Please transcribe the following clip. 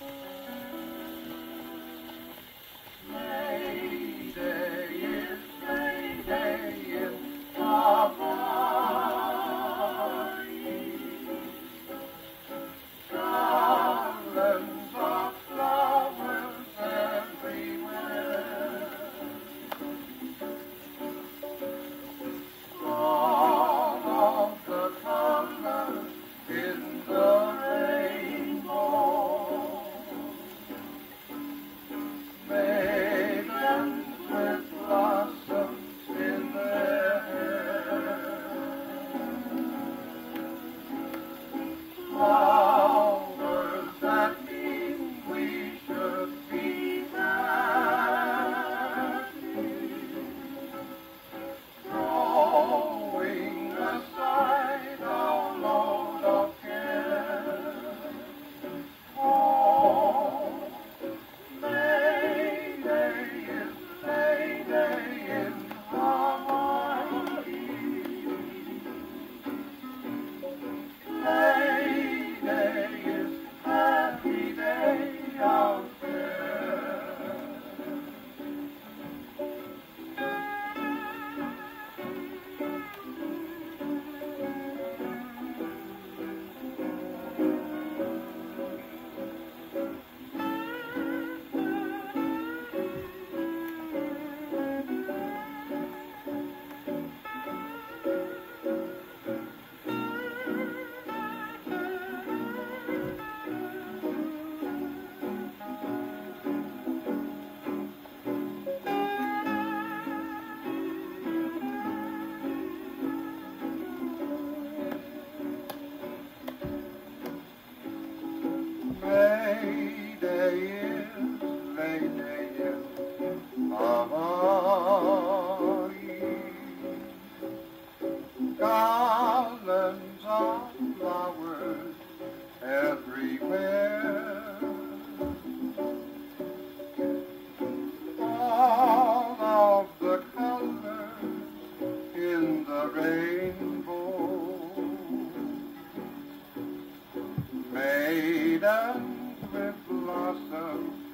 Bye. garlands of flowers everywhere. All of the colors in the rainbow, maidens with blossoms.